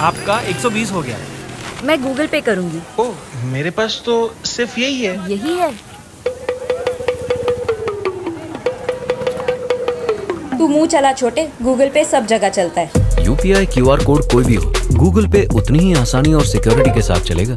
आपका 120 हो गया। मैं गूगल पे करूँगी। ओ मेरे पास तो सिर्फ़ यही है। यही है। तू मुँह चला छोटे गूगल पे सब जगह चलता है। यूपीआई क्यूआर कोड कोई भी हो गूगल पे उतनी ही आसानी और सिक्योरिटी के साथ चलेगा।